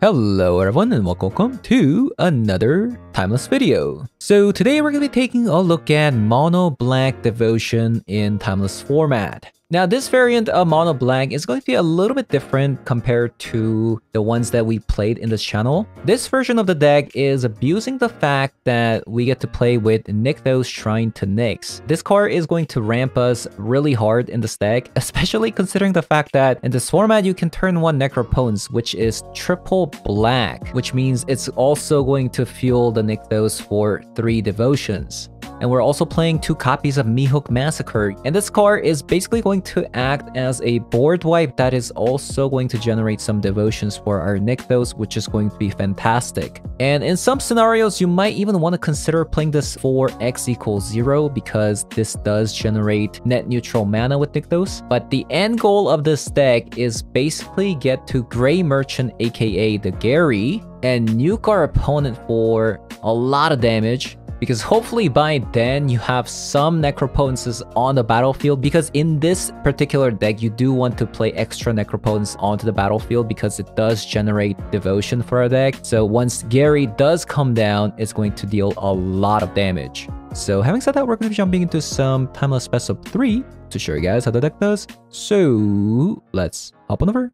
Hello everyone and welcome to another Timeless video. So today we're going to be taking a look at Mono Black Devotion in Timeless format. Now this variant of Mono Black is going to be a little bit different compared to the ones that we played in this channel. This version of the deck is abusing the fact that we get to play with Nykthos Shrine to Nyx. This card is going to ramp us really hard in this deck, especially considering the fact that in this format you can turn one Necropotence which is triple black, which means it's also going to fuel the Nykthos for 3 devotions. And we're also playing two copies of Meathook Massacre. And this card is basically going to act as a board wipe that is also going to generate some devotions for our Nykthos, which is going to be fantastic. And in some scenarios, you might even want to consider playing this for X equals 0 because this does generate net neutral mana with Nykthos. But the end goal of this deck is basically get to Gray Merchant aka the Gary and nuke our opponent for a lot of damage because hopefully by then you have some necropotences on the battlefield because in this particular deck you do want to play extra necropotence onto the battlefield because it does generate devotion for a deck. So once Gary does come down it's going to deal a lot of damage. So having said that we're going to be jumping into some timeless best of 3 to show you guys how the deck does. So let's hop on over.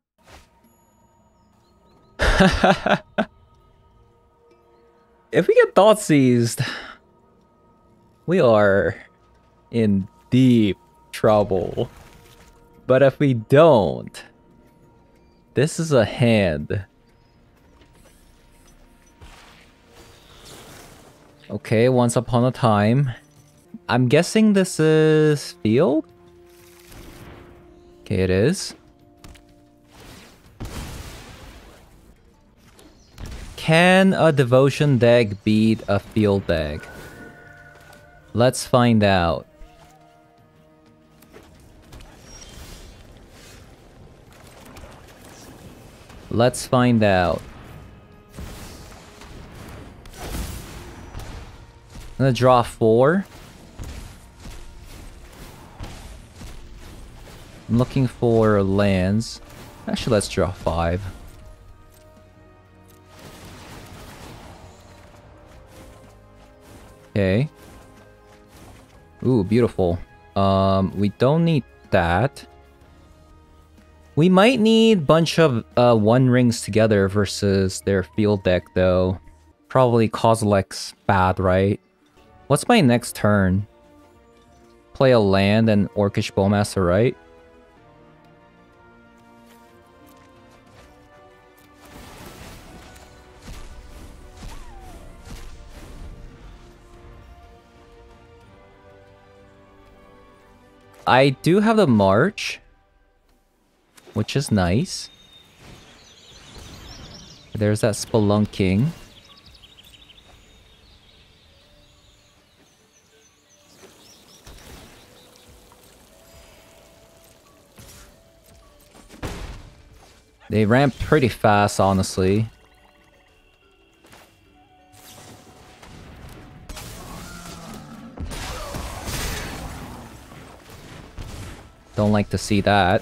If we get thought seized we are in deep trouble. But if we don't, this is a hand. Okay, once upon a time. I'm guessing this is field? Okay, it is. Can a devotion deck beat a field deck? Let's find out. Let's find out. I'm gonna draw four. I'm looking for lands. Actually, let's draw five. Okay. Ooh, beautiful. Um, we don't need that. We might need bunch of uh, one rings together versus their field deck though. Probably Kozilek's bad, right? What's my next turn? Play a land and Orcish Bowmaster, right? I do have the March, which is nice. There's that Spelunking. They ramp pretty fast, honestly. Don't like to see that.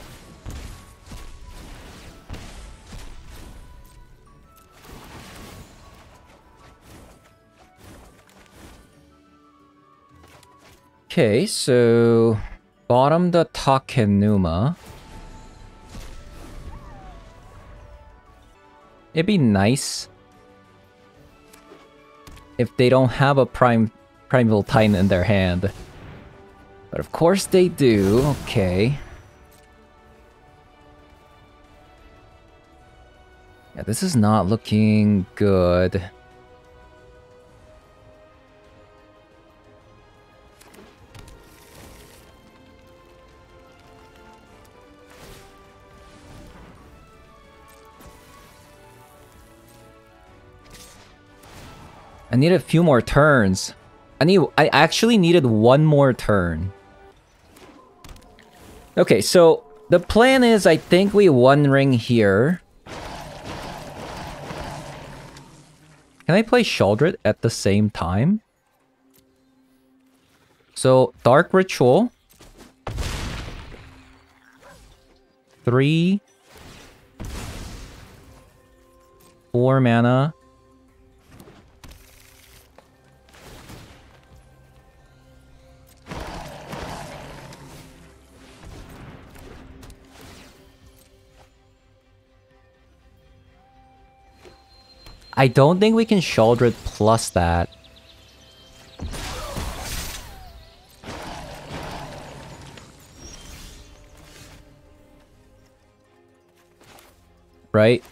Okay, so bottom the Takenuma. It'd be nice if they don't have a prime primeval titan in their hand. But of course they do. Okay. Yeah, this is not looking good. I need a few more turns. I need I actually needed one more turn. Okay, so the plan is I think we one ring here. Can I play Sheoldred at the same time? So, Dark Ritual. Three. 4 mana. I don't think we can shoulder it plus that. Right?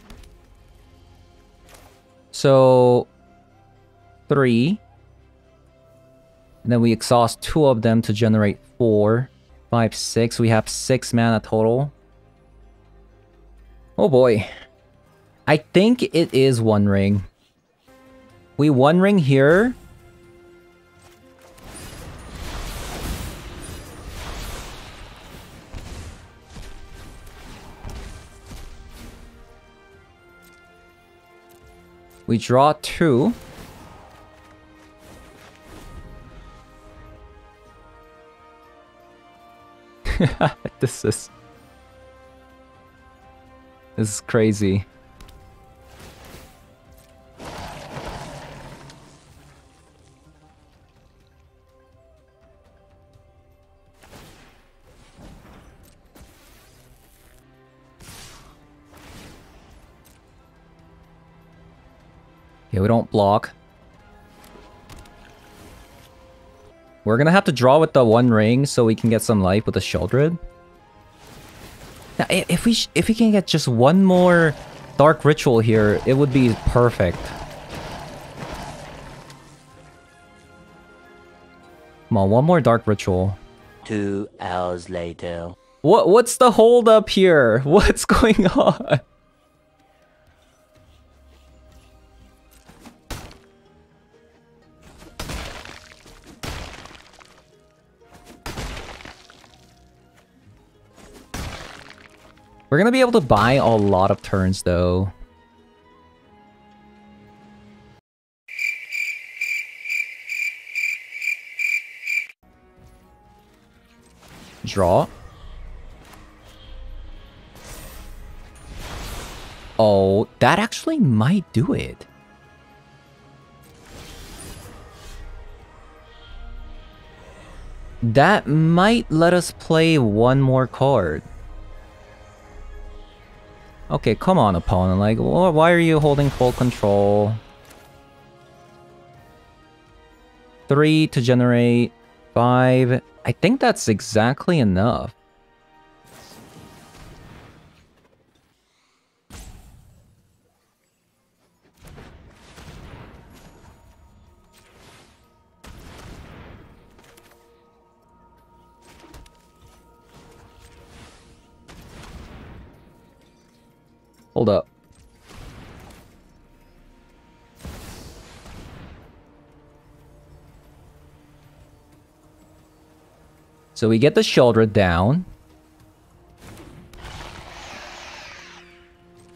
So... Three. And then we exhaust two of them to generate four, five, six. We have six mana total. Oh boy. I think it is One Ring. We One Ring here. We draw two. this is... This is crazy. We don't block. We're gonna have to draw with the one ring so we can get some life with the Sheoldred. Now, if we if we can get just one more Dark Ritual here, it would be perfect. Come on, one more Dark Ritual. Two hours later. What What's the hold up here? What's going on? We're gonna be able to buy a lot of turns though. Draw. Oh, that actually might do it. That might let us play one more card. Okay, come on, opponent. Like, why are you holding full control? Three to generate five. I think that's exactly enough. Hold up. So we get the Sheoldred down.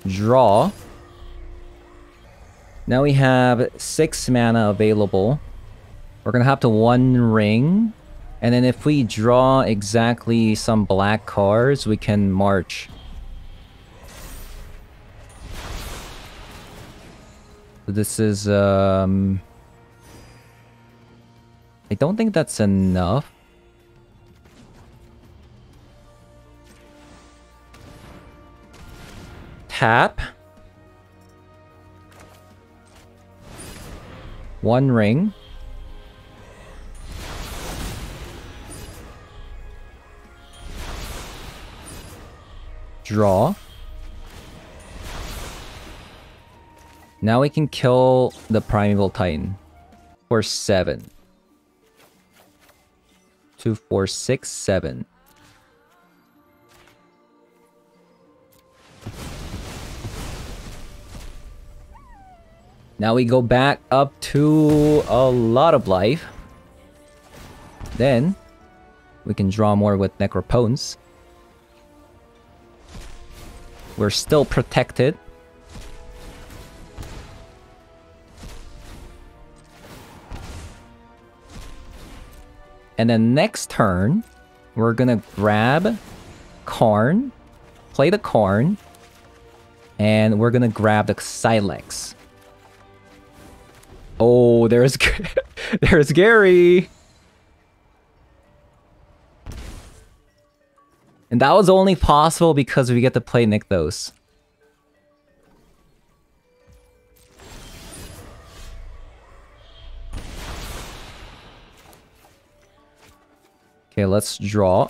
Draw. Now we have 6 mana available. We're gonna have to one ring. And then if we draw exactly some black cards, we can march. This is, um... I don't think that's enough. Tap. One ring. Draw. Now we can kill the Primeval Titan for seven. Two, four, six, seven. Now we go back up to a lot of life. Then, we can draw more with Necropotence. We're still protected. And then next turn, we're gonna grab Karn, play the Karn, And we're gonna grab the Sylex. Oh, there's there's Gary. And that was only possible because we get to play Nykthos. Okay, let's draw.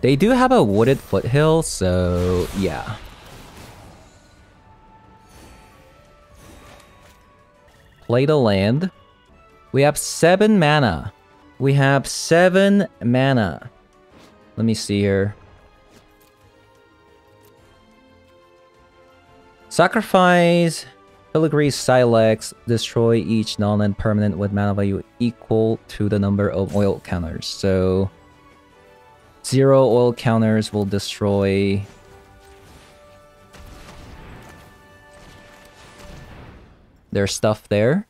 They do have a wooded foothill, so yeah. Play the land. We have seven mana. We have seven mana. Let me see here. Sacrifice Filigree Sylex. Destroy each non-land permanent with mana value equal to the number of oil counters. So zero oil counters will destroy their stuff there.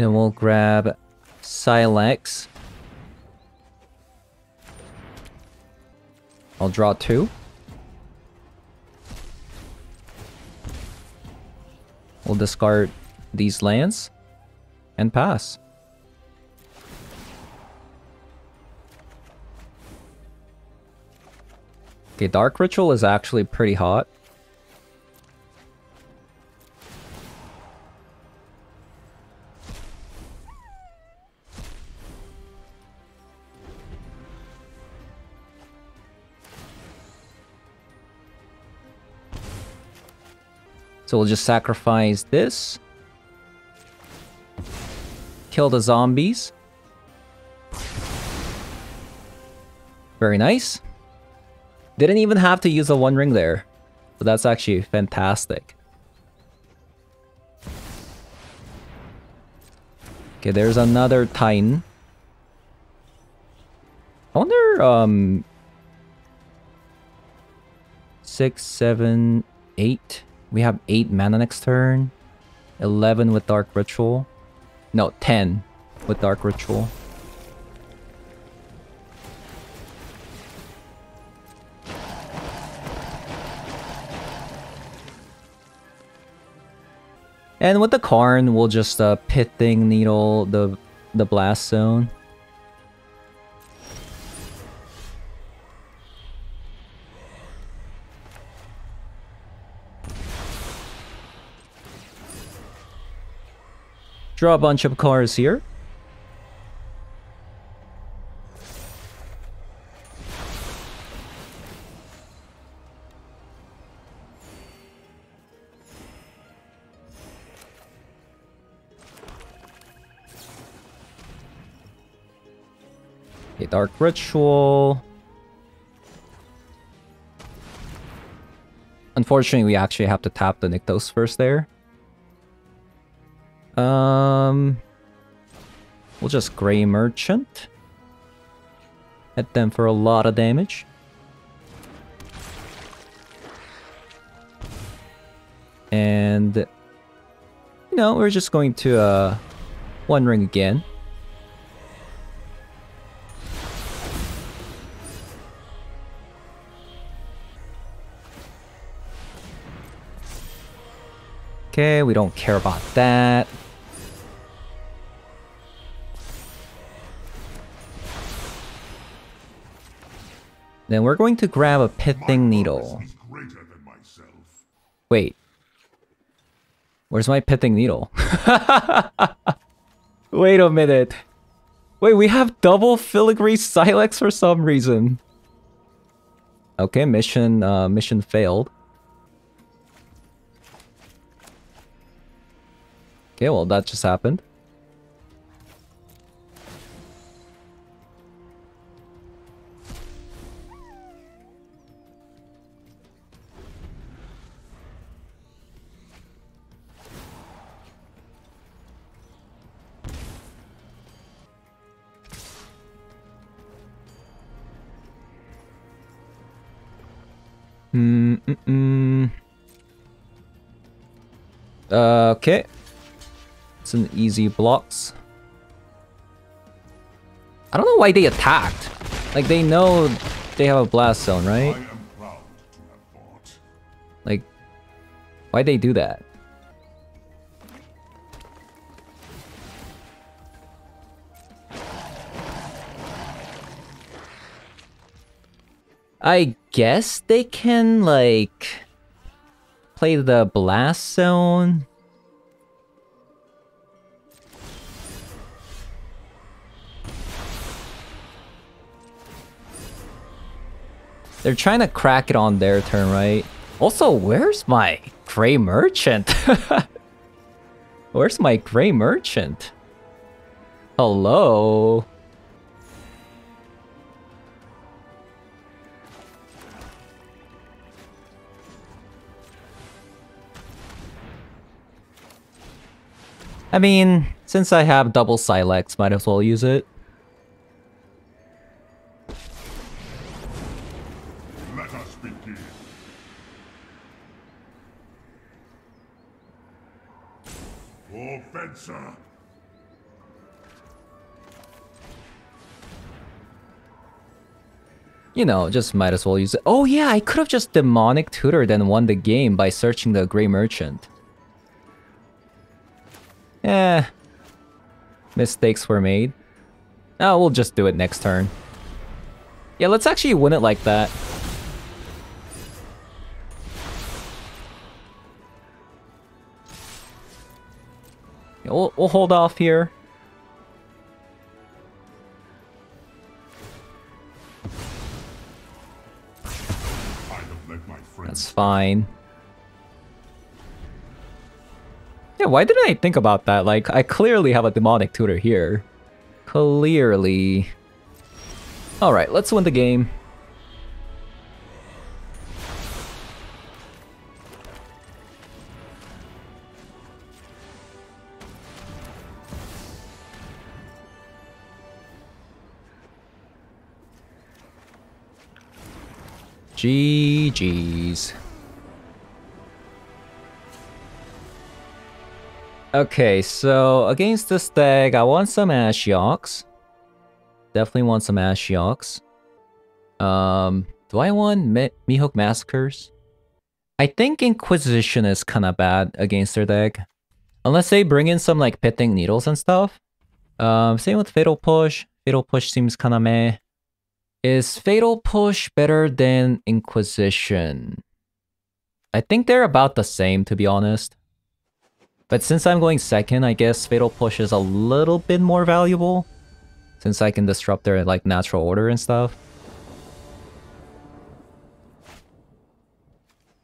Then we'll grab Sylex. I'll draw two. We'll discard these lands and pass. Okay, Dark Ritual is actually pretty hot. So we'll just sacrifice this. Kill the zombies. Very nice. Didn't even have to use a one ring there. So that's actually fantastic. Okay, there's another Titan. I wonder, um... Six, seven, eight. We have 8 mana next turn. 11 with Dark Ritual. No, 10 with Dark Ritual. And with the Karn, we'll just uh, Pithing Needle the, the Blast Zone. Draw a bunch of cards here. A Dark Ritual. Unfortunately, we actually have to tap the Nykthos first there. Um, we'll just Gray Merchant. Hit them for a lot of damage. And, you know, we're just going to, uh, One Ring again. Okay, we don't care about that. Then we're going to grab a pithing needle. Wait. Where's my pithing needle? Wait a minute. Wait, we have double filigree sylex for some reason. Okay, mission uh, mission failed. Okay, well that just happened. Mm -mm. Uh, okay. Some easy blocks. I don't know why they attacked. Like, they know they have a blast zone, right? Like, why'd they do that? I guess they can, like, play the blast zone. They're trying to crack it on their turn, right? Also, where's my Gray Merchant? where's my Gray Merchant? Hello? I mean, since I have double Sylex, might as well use it. Let us begin. For You know, just might as well use it. Oh yeah, I could have just Demonic Tutor then won the game by searching the Gray Merchant. Eh. Mistakes were made. Oh, we'll just do it next turn. Yeah, let's actually win it like that. Yeah, we'll, we'll hold off here. I have let my friends That's fine. Yeah, why didn't I think about that? Like, I clearly have a demonic tutor here. Clearly. Alright, let's win the game. GG's. Okay, so against this deck, I want some Ashioks. Definitely want some Ashioks. Um, do I want Mi Meathook Massacres? I think Inquisition is kind of bad against their deck. Unless they bring in some like Pitting Needles and stuff. Um, same with Fatal Push. Fatal Push seems kind of meh. Is Fatal Push better than Inquisition? I think they're about the same, to be honest. But since I'm going second, I guess Fatal Push is a little bit more valuable. Since I can disrupt their like natural order and stuff.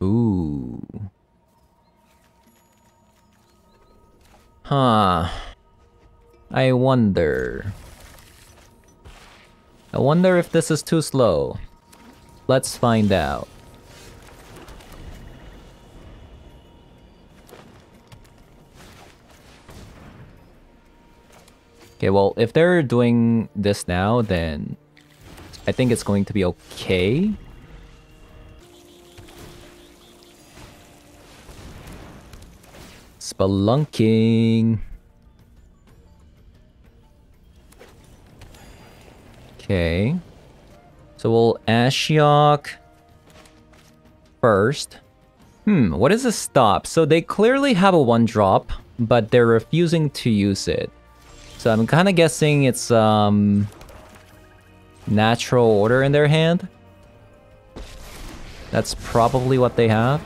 Ooh. Huh. I wonder. I wonder if this is too slow. Let's find out. Okay, well, if they're doing this now, then I think it's going to be okay. Spelunking. Okay. So we'll Ashiok first. Hmm, what is a stop? So they clearly have a one drop, but they're refusing to use it. So I'm kind of guessing it's um natural order in their hand. That's probably what they have.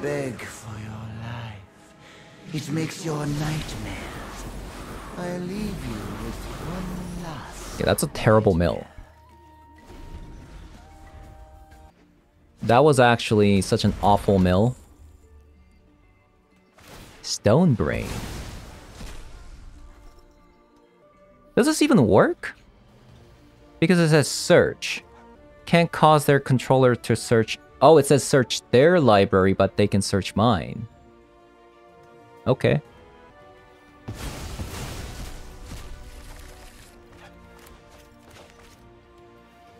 Beg for your life. It makes your nightmares. I leave you with one last. Yeah, that's a terrible mill. That was actually such an awful mill. Stone Brain. Does this even work? Because it says search. Can't cause their controller to search. Oh, it says search their library, but they can search mine. Okay.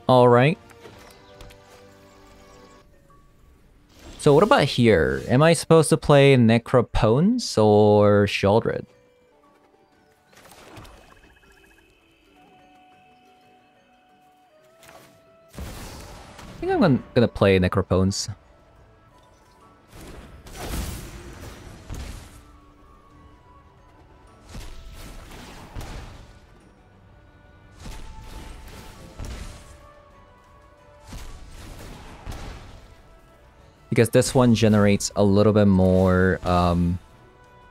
Alright. So what about here? Am I supposed to play Necropotence or Sheoldred? Think I'm gonna, gonna play Necropotence. Because this one generates a little bit more um,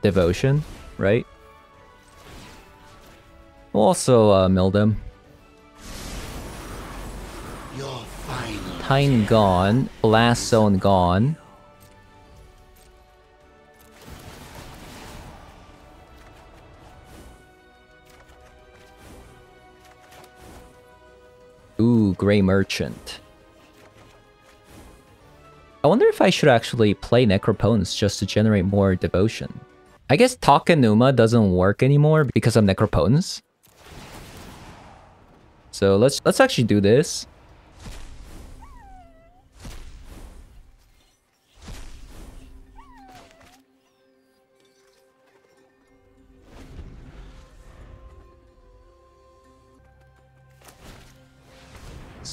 devotion, right? We'll also uh, mill them. Time gone. Blast zone gone. Ooh, Gray Merchant. I wonder if I should actually play Necropotence just to generate more devotion. I guess Takenuma doesn't work anymore because of Necropotence. So let's let's actually do this.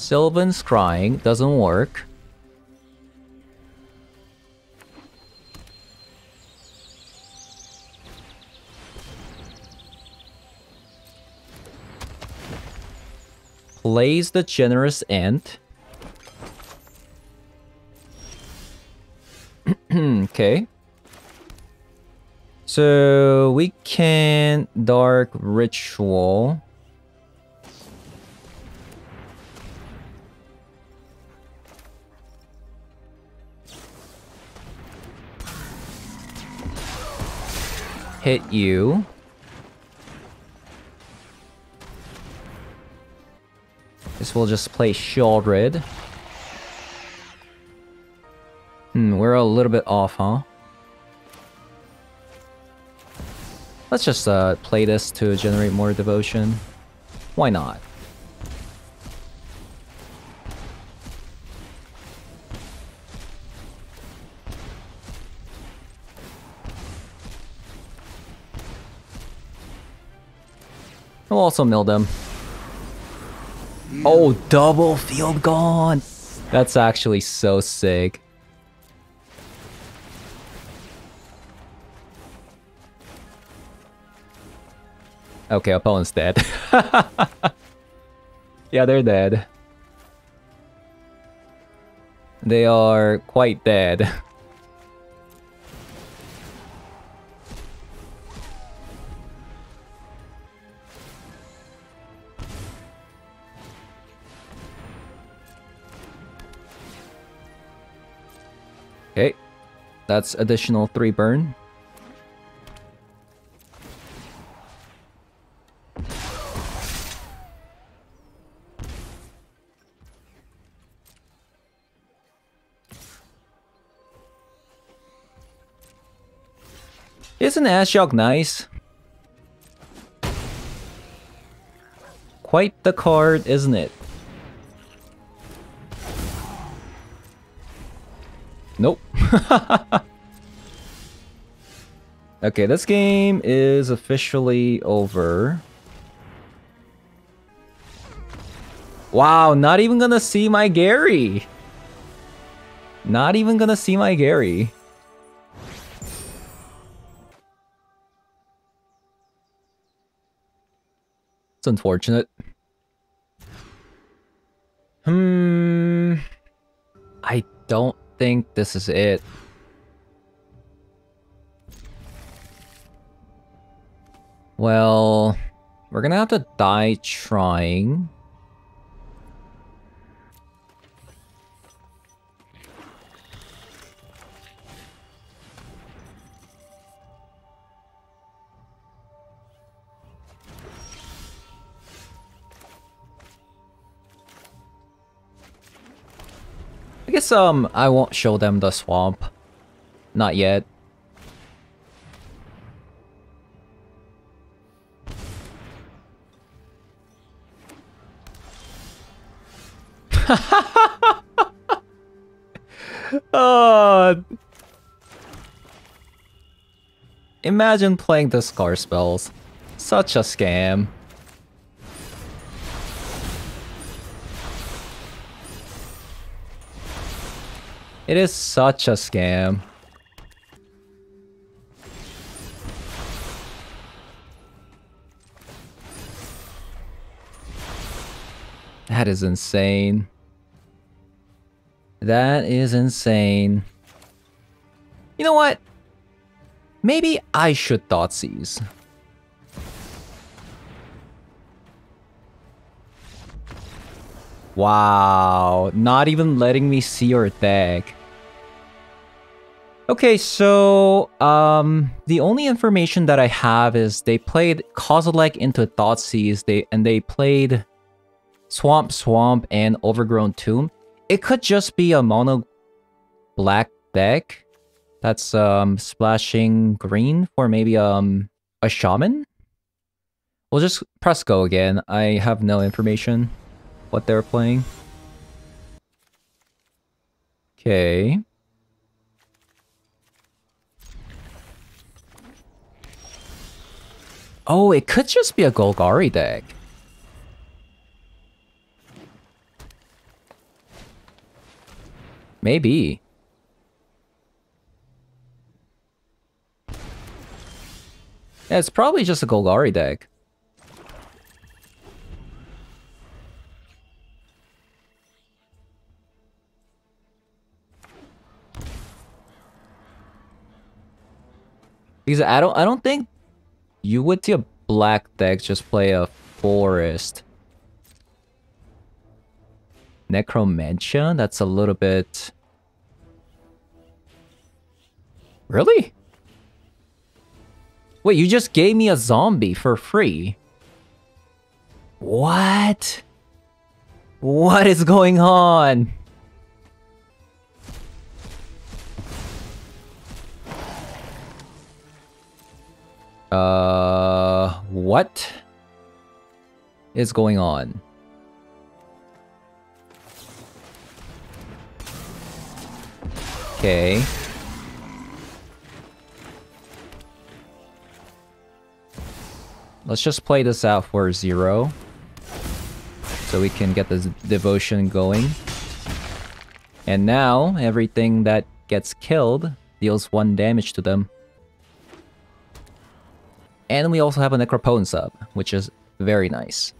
Sylvan Scrying doesn't work. Plays the Generous Ent. okay. So we can dark ritual. Hit you. This will just play Sheoldred. Hmm, we're a little bit off, huh? Let's just uh, play this to generate more devotion. Why not? We'll also mill them. Oh, double field gone! That's actually so sick. Okay, opponent's dead. yeah, they're dead. They are quite dead. that's additional three burn. Isn't Ashiok nice? Quite the card, isn't it? okay, this game is officially over. Wow, not even gonna see my Gary. Not even gonna see my Gary. It's unfortunate. Hmm. I don't think this is it. Well, we're gonna have to die trying. Guess um I won't show them the swamp. Not yet. Oh. Imagine playing the Scar spells. Such a scam. It is such a scam. That is insane. That is insane. You know what? Maybe I should Thoughtseize. Wow, not even letting me see your deck. Okay, so um the only information that I have is they played Kozilek into Thoughtseize, they and they played Swamp Swamp and Overgrown Tomb. It could just be a mono black deck that's um splashing green for maybe um a shaman. We'll just press go again. I have no information what they're playing. Okay. Oh, it could just be a Golgari deck. Maybe. Yeah, it's probably just a Golgari deck. Because I don't I don't think you would see a black deck just play a forest. Necromentia? That's a little bit... Really? Wait, you just gave me a zombie for free. What? What is going on? Uh, what is going on? Okay. Let's just play this out for zero. So we can get this devotion going. And now, everything that gets killed deals one damage to them. And we also have a Necropone sub, which is very nice.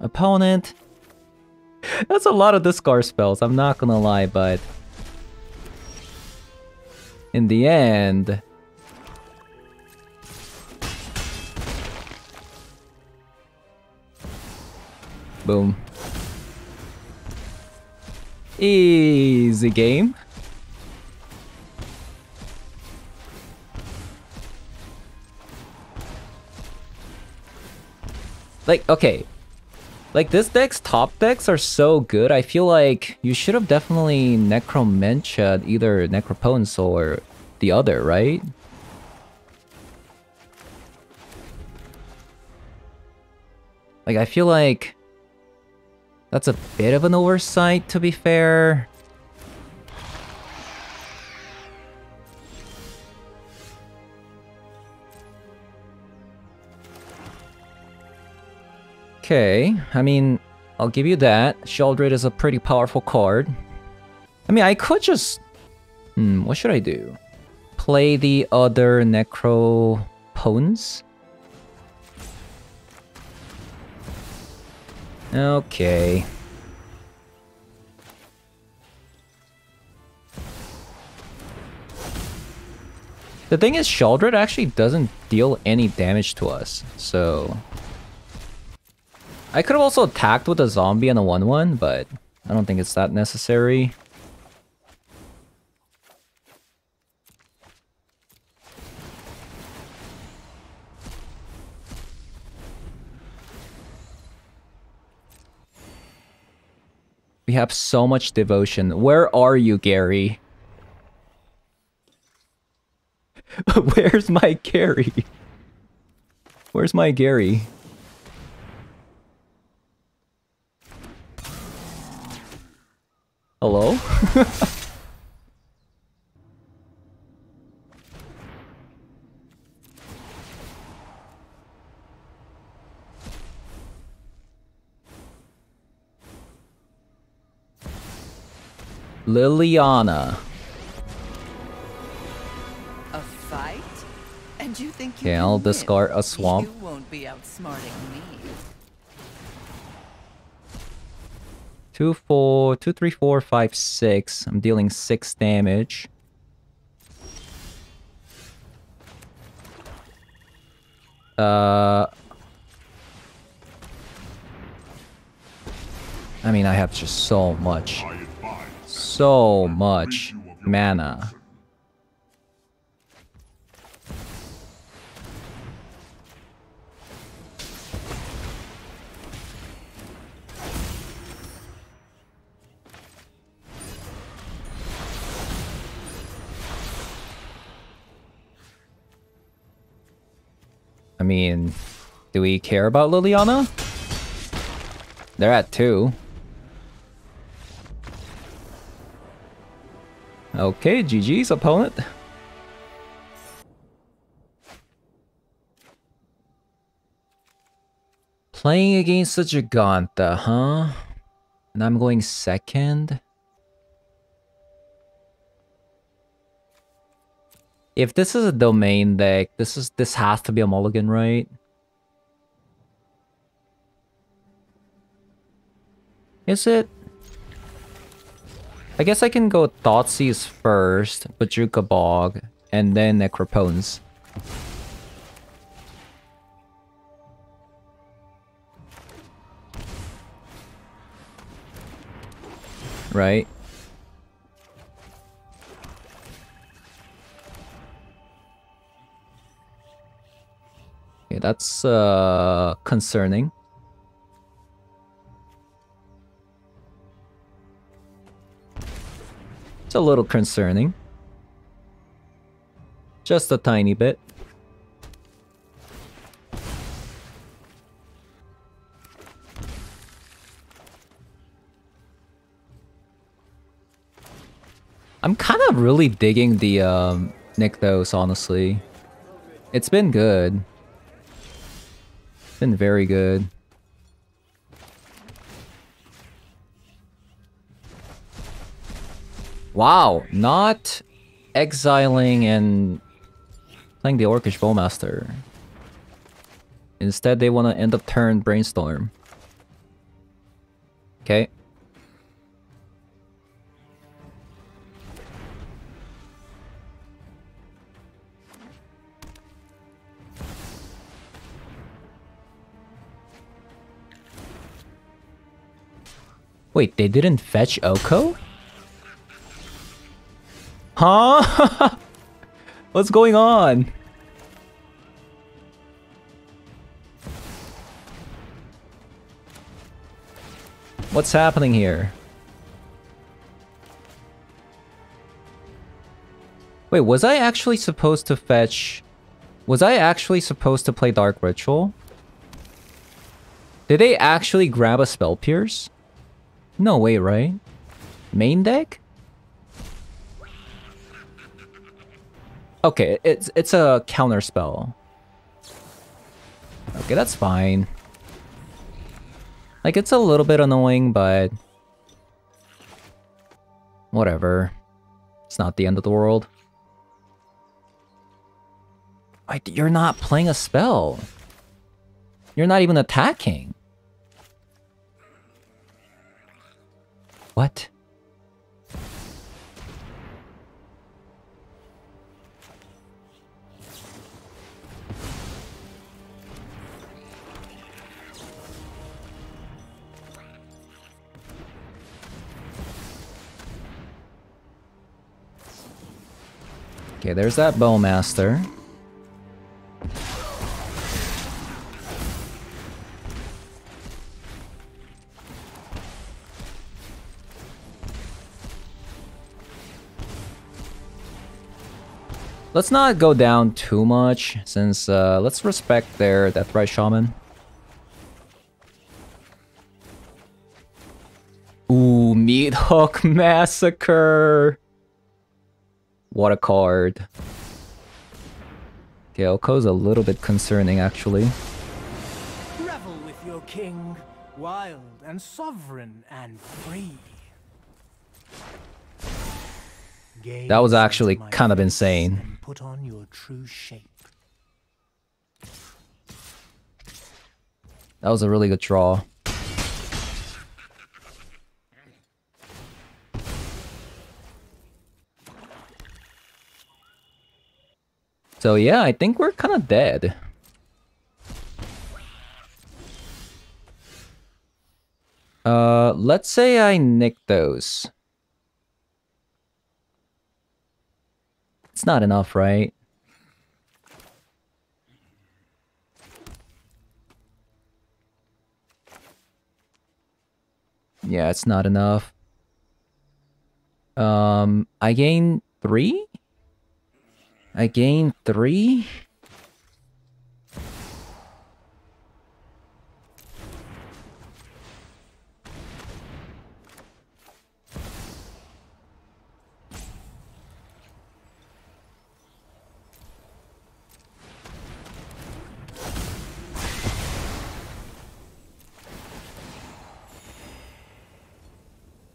Opponent. That's a lot of discard spells, I'm not gonna lie, but... In the end... Boom. Easy game. Like, okay. Like, this deck's top decks are so good, I feel like you should have definitely Necromentia either Necropotence or the other, right? Like, I feel like... That's a bit of an oversight, to be fair. Okay, I mean, I'll give you that. Sheoldred is a pretty powerful card. I mean, I could just... Hmm, what should I do? Play the other Necro Pones? Okay. The thing is, Sheoldred actually doesn't deal any damage to us, so... I could have also attacked with a zombie and a 1-1, but I don't think it's that necessary. We have so much devotion. Where are you, Gary? Where's my Gary? Where's my Gary? Hello? Liliana. A fight? And you think you Okay, can I'll discard a swamp. You won't be outsmarting me. Two, four, two, three, four, five, six. I'm dealing six damage. Uh, I mean, I have just so much, so much mana. Mean, do we care about Liliana? They're at two. Okay, GG's opponent. Playing against a Giganta, huh? And I'm going second? If this is a domain deck, this is this has to be a mulligan, right? Is it? I guess I can go Thoughtseize first, Bojuka Bog, and then Necropotence. Right? That's uh concerning. It's a little concerning. Just a tiny bit. I'm kind of really digging the um, Nykthos, honestly. It's been good. Been very good. Wow, not exiling and playing the Orcish Bowmaster. Instead, they want to end up turn Brainstorm. Okay. Wait, they didn't fetch Oko? Huh? What's going on? What's happening here? Wait, was I actually supposed to fetch... Was I actually supposed to play Dark Ritual? Did they actually grab a Spell Pierce? No way, right? Main deck? Okay, it's it's a counter spell. Okay, that's fine. Like it's a little bit annoying, but whatever. It's not the end of the world. Wait, you're not playing a spell. You're not even attacking. What? Okay, there's that Bowmaster. Let's not go down too much, since uh, let's respect their Deathrite Shaman. Ooh, Meathook Massacre! What a card. Okay, Oko's a little bit concerning actually. Revel with your king, wild and sovereign and free. That was actually kind of insane. Put on your true shape. That was a really good draw. So yeah, I think we're kind of dead. Uh, let's say I nick those. It's not enough, right? Yeah, it's not enough. Um, I gain three? I gain three?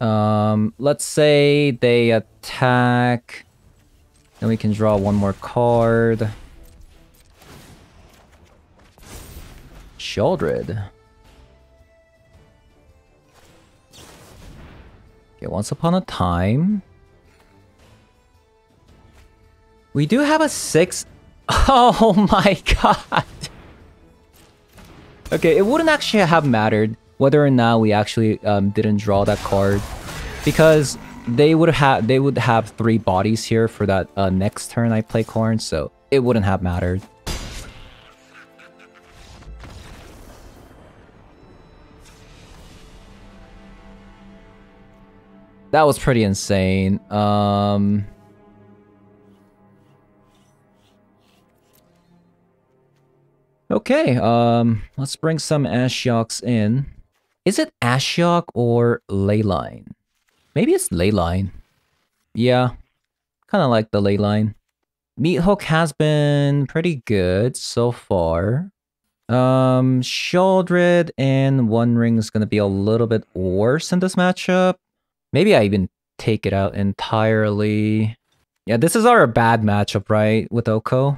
Um, let's say they attack. Then we can draw one more card. Sheoldred. Okay, once upon a time. We do have a six. Oh my god. Okay, it wouldn't actually have mattered whether or not we actually um, didn't draw that card because they would have they would have three bodies here for that uh, next turn I play Karn, so it wouldn't have mattered. That was pretty insane. Um Okay, um, let's bring some Ashioks in. Is it Ashiok or Leyline? Maybe it's Leyline. Yeah, kind of like the Leyline. Meathook has been pretty good so far. Um, Sheoldred and One Ring is going to be a little bit worse in this matchup. Maybe I even take it out entirely. Yeah, this is our bad matchup, right, with Oko?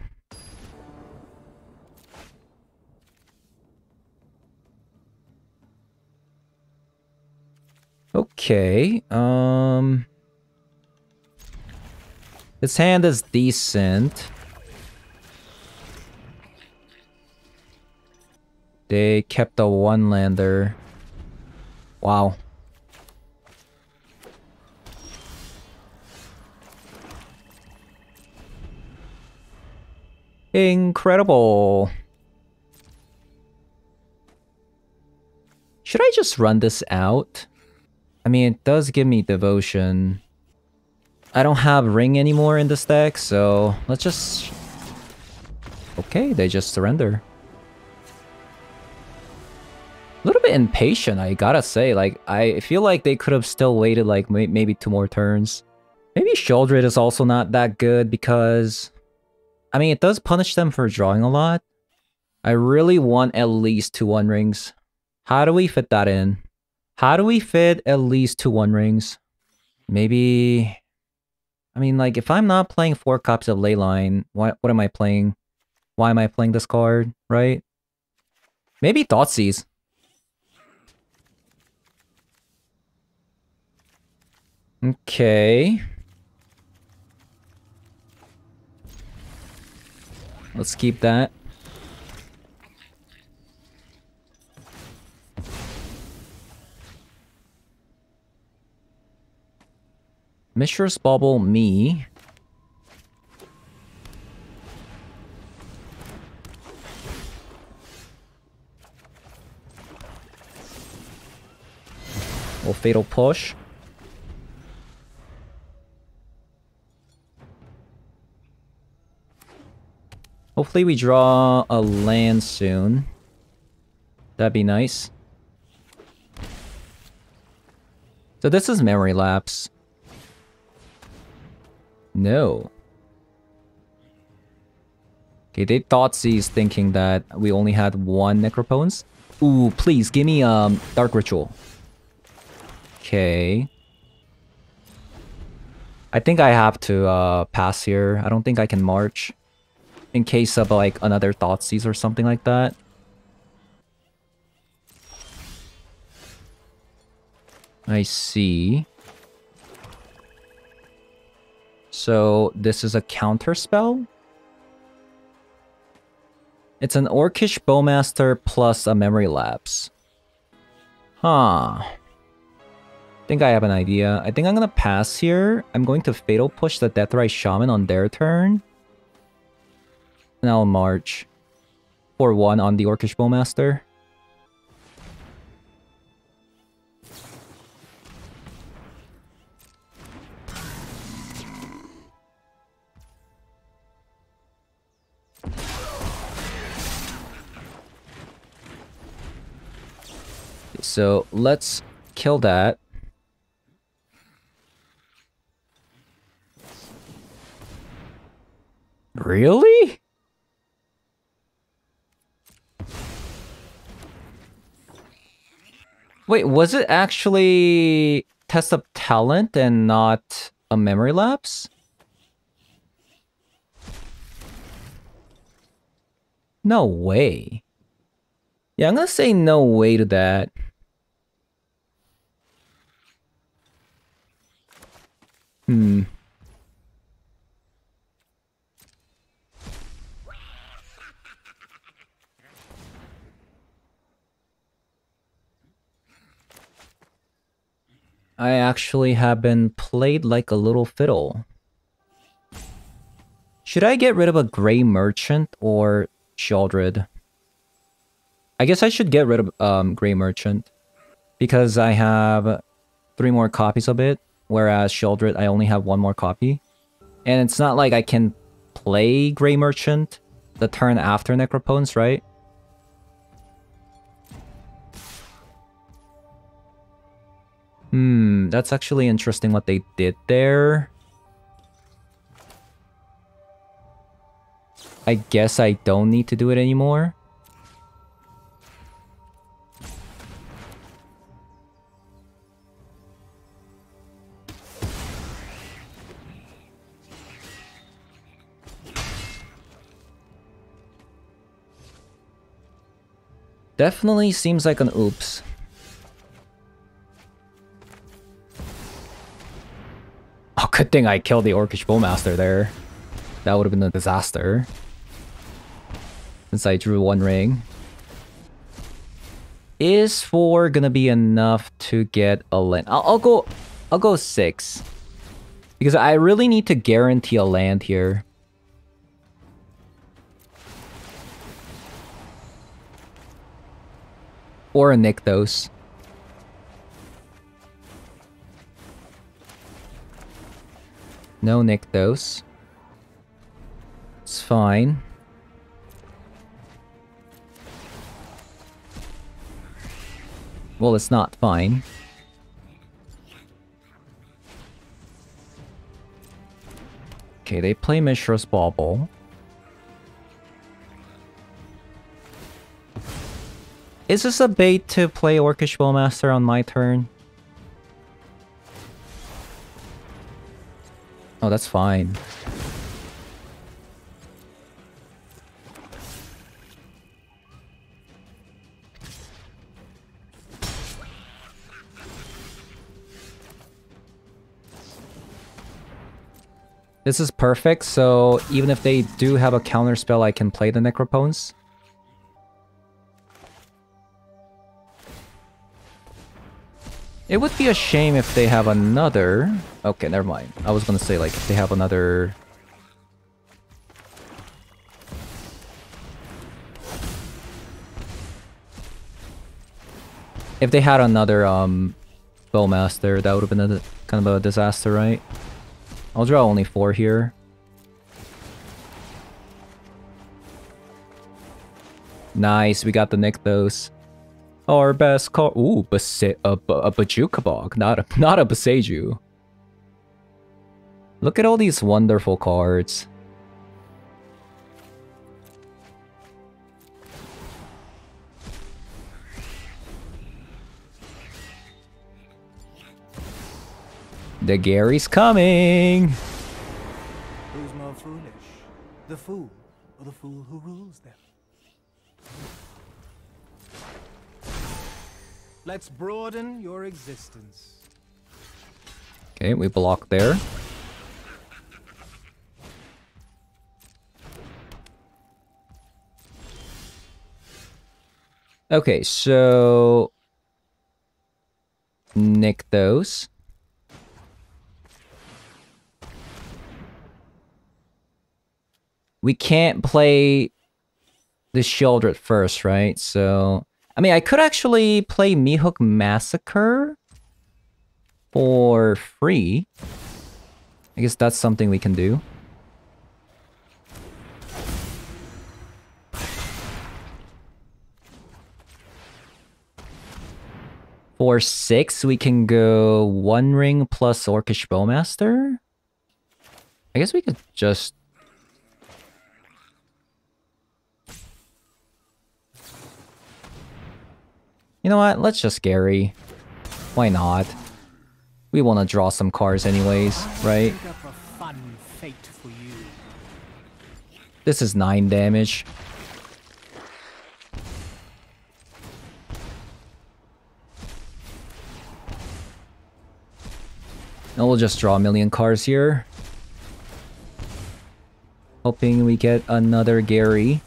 Okay, um... His hand is decent. They kept a one-lander. Wow. Incredible. Should I just run this out? I mean, it does give me devotion. I don't have ring anymore in this deck, so let's just... Okay, they just surrender. A little bit impatient, I gotta say. Like, I feel like they could have still waited like may maybe two more turns. Maybe Sheoldred is also not that good because... I mean, it does punish them for drawing a lot. I really want at least two One Rings. How do we fit that in? How do we fit at least two One Rings? Maybe... I mean, like, if I'm not playing four copies of Leyline, what, what am I playing? Why am I playing this card, right? Maybe Thoughtseize. Okay. Let's keep that. Mishra's Bauble, me. Or Fatal Push. Hopefully we draw a land soon. That'd be nice. So this is memory lapse. No. Okay, they Thoughtseize thinking that we only had one Necropotence. Ooh, please, give me um Dark Ritual. Okay. I think I have to uh, pass here. I don't think I can march. In case of like another Thoughtseize or something like that. I see. So this is a counter spell? It's an Orcish Bowmaster plus a Memory Lapse. Huh. think I have an idea. I think I'm gonna pass here. I'm going to Fatal Push the Deathrite Shaman on their turn. And I'll march. For one on the Orcish Bowmaster. So let's kill that. Really? Wait, was it actually test of talent and not a memory lapse? No way. Yeah, I'm gonna say no way to that. Hmm. I actually have been played like a little fiddle. Should I get rid of a Gray Merchant or Sheoldred? I guess I should get rid of um, Gray Merchant. Because I have three more copies of it. Whereas Sheoldred, I only have one more copy. And it's not like I can play Gray Merchant the turn after Necropotence, right? Hmm, that's actually interesting what they did there. I guess I don't need to do it anymore. Definitely seems like an oops. Oh, good thing I killed the Orcish Bowmaster there. That would have been a disaster. Since I drew one ring. Is four gonna be enough to get a land? I'll, I'll go... I'll go six. Because I really need to guarantee a land here. Or a Nykthos. No Nykthos. It's fine. Well, it's not fine. Okay, they play Mishra's Bauble. Is this a bait to play Orcish Bowmaster on my turn? Oh, that's fine. This is perfect, so even if they do have a counter spell, I can play the Necropotence. It would be a shame if they have another... Okay, never mind. I was gonna say, like, if they have another... If they had another, um... Bowmaster, that would have been a kind of a disaster, right? I'll draw only four here. Nice, we got the Nykthos. Our best card. Ooh, Base- a, a Bojuka Bog, not a not a Baseju. Look at all these wonderful cards. The Gary's coming. Who's more foolish? The fool or the fool who rules them? Let's broaden your existence. Okay, we block there. Okay, so Nykthos. We can't play the at first, right? So, I mean, I could actually play Meathook Massacre for free. I guess that's something we can do. For six, we can go one ring plus Orcish Bowmaster. I guess we could just... You know what? Let's just Gary. Why not? We want to draw some cards anyways, right? Think up a fun fate for you. This is 9 damage. And we'll just draw a million cards here. Hoping we get another Gary.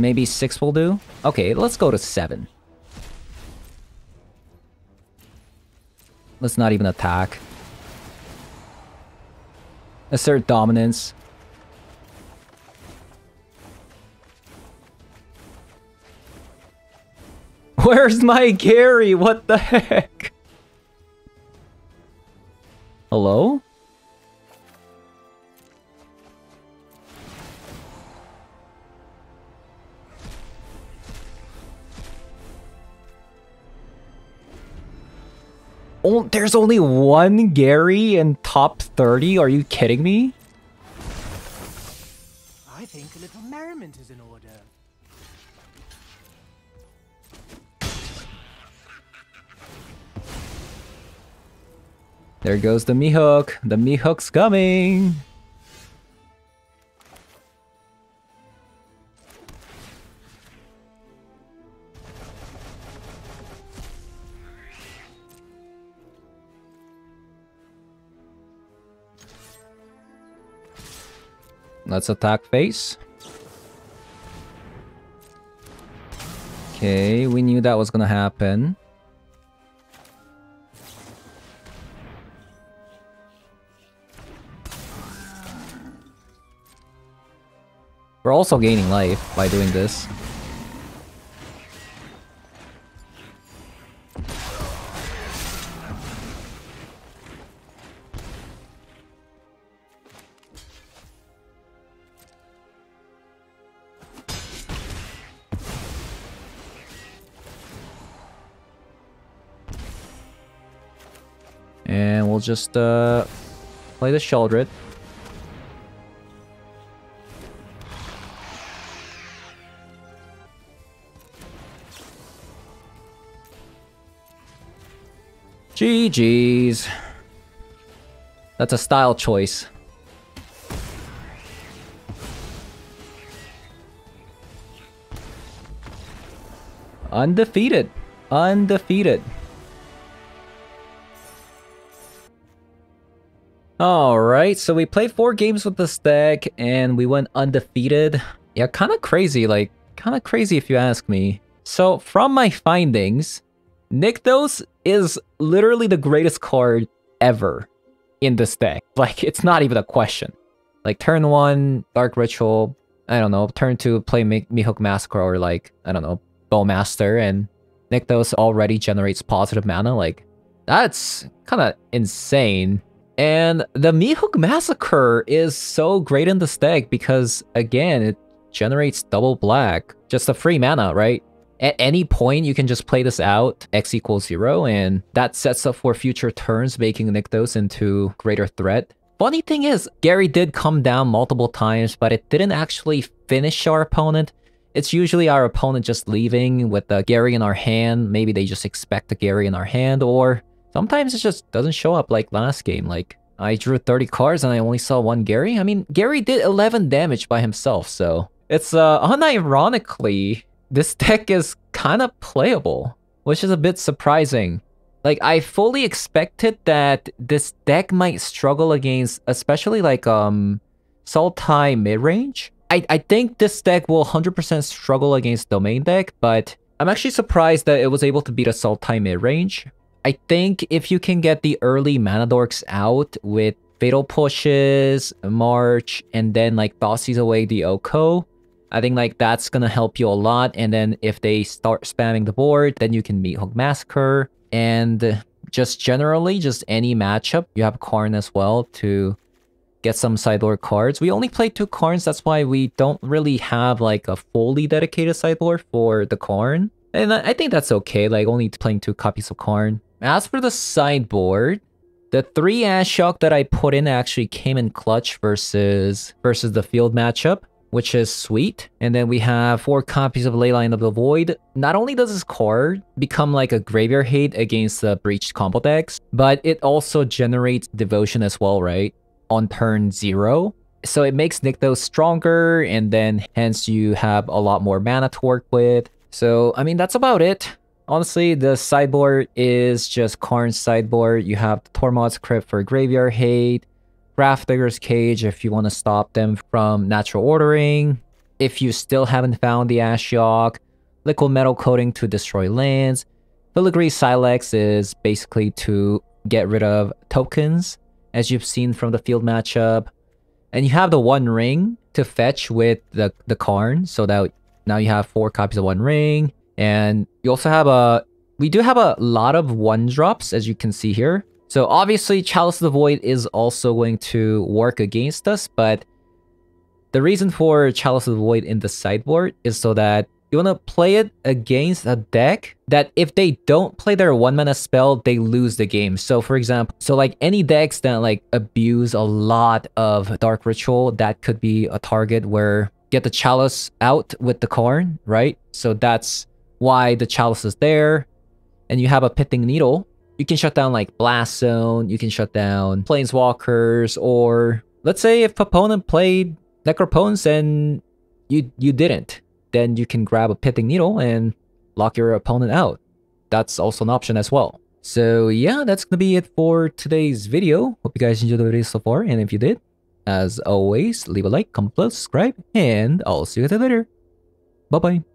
Maybe 6 will do? Okay, let's go to 7. Let's not even attack. Assert dominance. Where's my Gary? What the heck? Hello? Oh, there's only one Gary in top 30? Are you kidding me? I think a little merriment is in order. There goes the Meathook. The Meathook's coming. Let's attack face. Okay, we knew that was gonna happen. We're also gaining life by doing this. And we'll just uh, play the Sheoldred. GG's. That's a style choice. Undefeated. Undefeated. Alright, so we played four games with this deck and we went undefeated. Yeah, kind of crazy, like, kind of crazy if you ask me. So, from my findings, Nykthos is literally the greatest card ever in this deck. Like, it's not even a question. Like, turn one, Dark Ritual, I don't know, turn two, play Mi Meathook Massacre, or like, I don't know, Bowmaster, and Nykthos already generates positive mana. Like, that's kind of insane. And the Meathook Massacre is so great in this deck because, again, it generates double black, just a free mana, right? At any point, you can just play this out, x equals 0, and that sets up for future turns, making Nykthos into greater threat. Funny thing is, Gary did come down multiple times, but it didn't actually finish our opponent. It's usually our opponent just leaving with the Gary in our hand. Maybe they just expect the Gary in our hand, or sometimes it just doesn't show up like last game. Like, I drew 30 cards and I only saw one Gary. I mean, Gary did 11 damage by himself, so... It's, uh, unironically, this deck is kind of playable, which is a bit surprising. Like, I fully expected that this deck might struggle against, especially like, um, Sultai mid-range. I, I think this deck will 100% struggle against Domain deck, but I'm actually surprised that it was able to beat a Sultai mid-range. I think if you can get the early mana dorks out with Fatal Pushes, March, and then like Thoughtseize away the Oko, I think like that's gonna help you a lot. And then if they start spamming the board, then you can Meathook Massacre. And just generally, just any matchup, you have Karn as well to get some sideboard cards. We only play two Karns, that's why we don't really have like a fully dedicated sideboard for the Karn. And I think that's okay, like only playing two copies of Karn. As for the sideboard, the three Ashiok that I put in actually came in clutch versus versus the field matchup which is sweet. And then we have four copies of Leyline of the Void. Not only does this card become like a graveyard hate against the breached combo decks, but it also generates devotion as well, right? On turn zero. So it makes Nykthos stronger, and then hence you have a lot more mana to work with. So, I mean, that's about it. Honestly, the sideboard is just Karn's sideboard. You have the Tormod's Crypt for Graveyard Hate, Grafdigger's Cage if you want to stop them from natural ordering. If you still haven't found the Ashiok, Liquimetal Coating to destroy lands. Filigree Sylex is basically to get rid of tokens, as you've seen from the field matchup. And you have the One Ring to fetch with the, the Karn, so that now you have four copies of One Ring. And you also have a... We do have a lot of one drops, as you can see here. So obviously Chalice of the Void is also going to work against us, but the reason for Chalice of the Void in the sideboard is so that you want to play it against a deck that if they don't play their one mana spell, they lose the game. So for example, so like any decks that like abuse a lot of Dark Ritual, that could be a target where get the Chalice out with the Karn, right? So that's why the Chalice is there. And you have a Pithing Needle, you can shut down like Blast Zone, you can shut down Planeswalkers, or let's say if opponent played Necropotence and you you didn't, then you can grab a Pithing Needle and lock your opponent out. That's also an option as well. So yeah, that's gonna be it for today's video. Hope you guys enjoyed the video so far, and if you did, as always, leave a like, comment subscribe, and I'll see you guys later. Bye-bye.